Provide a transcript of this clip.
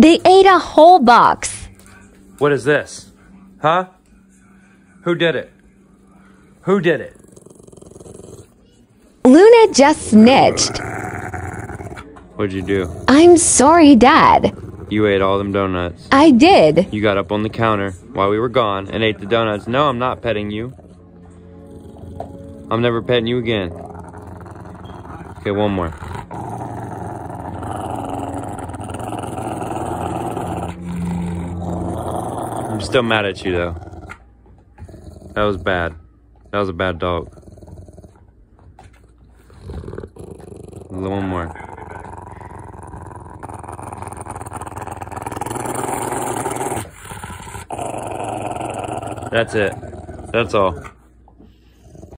They ate a whole box. What is this? Huh? Who did it? Who did it? Luna just snitched. What'd you do? I'm sorry, Dad. You ate all them donuts. I did. You got up on the counter while we were gone and ate the donuts. No, I'm not petting you. I'm never petting you again. Okay, one more. I'm still mad at you though. That was bad. That was a bad dog. One more. That's it. That's all.